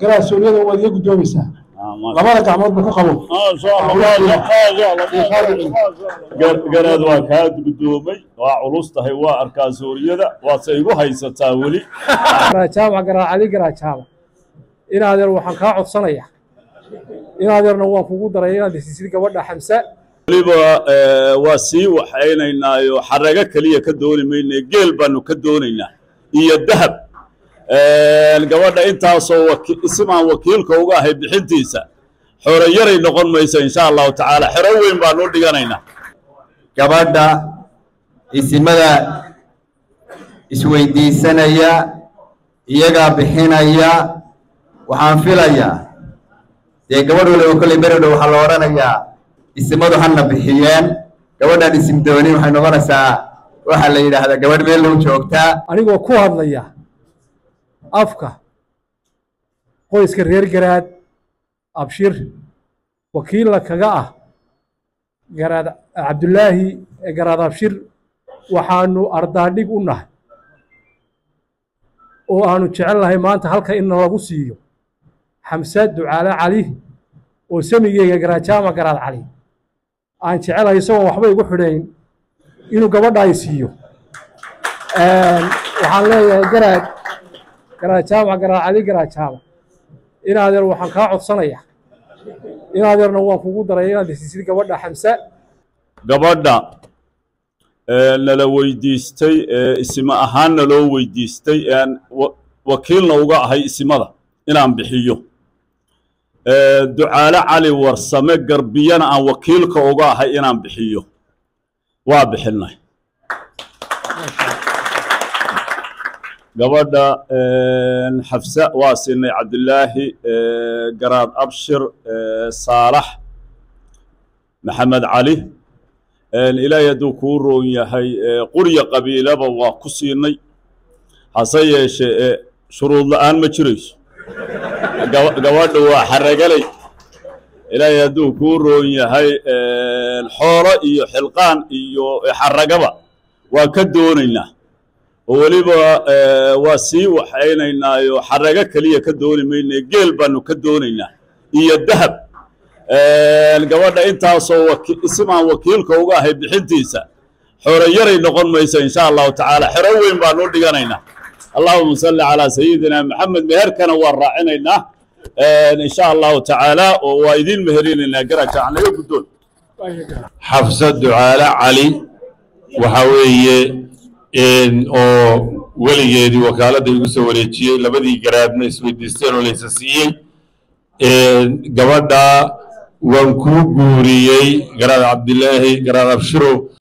garaasooliyada waad iga guddoomaysaa labada gacmoodba ku qabo garaad waa kaa guddoomay waa culus tahay waa arkaa suuriyada waase igu haysataa weli garajaamac garaa cali garajaamac inaadeer waxaan kaa codsanayaa inaadeerna waan kugu daray inaad isisid gabadha xamsa weliba waa sii waxaynaynaayo xarago keliya ka dooni mayne geel baanu ka doonaynaa iyo dahab gabadha intaasoo isimaan wakiilka uga ahay bixintiisa. Xoro yaray noqon mayso insha allahu tacaala. Xero weyn baanu u dhiganaynaa gabadha isimada isweydiisanaya iyagaa bixinaya waxaan filayaa dee gabadh waliba kolley beredho waxaa la odhanayaa isimadu hana bixiyeen. Gabadhaan isim doonin waxay noqonaysaa waxaa la yidhaahdaa gabadh meel low joogtaa. Anigoo ku hadlaya afka. Qoyska reer garaad abshir wakiilla kaga ah garaad cabdullaahi garaad abshir waxaanu ardaadhig u nahay oo aanu jecel nahay maanta halka inna lagu siiyo. Xamse ducaale cali oo samigeyga garaadjaama garaad cali. Aan jecelahay isagoon waxba igu xidhayn inuu gabadha ay siiyo. Waxaan leeyahay garaad garaadjaamac garaad cali garaadjaamac inaadeer waxaan kaa codsanayaa. Inaadeerna waan kugu daray inaad isisid gabadha xamse. Gabadha nala weydiistay isimo ahaan naloo weydiistay aan wakiilna uga ahay isimada inaan bixiyo. Ducaale cali warsame garbiyana aan wakiilka uga ahay inaan bixiyo. Waa bixinay gabadha xafsa waa siinay cabdilaahi garaad abshir saalax maxamed cali ilaahay hadduu kuu roon yahay qurya qabiilaba waa ku siinay. Hase yeeshee shuruud la'aan ma jirayso. Gabadha waa xaragalay. Ilaahay hadduu kuu roon yahay xoolo iyo xilqaan iyo xaragaba waa ka doonaynaa oo weliba waa sii waxaynaynaayo xarago keliya ka dooni mayne geel baanu ka doonaynaa iyo dahab. Gabadha intaasoo isimaan wakiilka uga ahay bixintiisa xoro yaray noqon mayso insha allahu tacaala. Xero weyn baanu dhiganaynaa. Allahuma salli calaa sayidina maxamed meherkana waan raacinaynaa insha allahu tacaala oo waa idiin meherinaynaa garaja naga guddoon. Xafsa ducaale cali. Waxa weeye oo weligeedii wakaaladda igu soo wareejiyey labadii garaadna isweydiisteen oo laysa siiyey. Gabadha waan kuu guuriyey garaad cabdilaahi garaad abshirow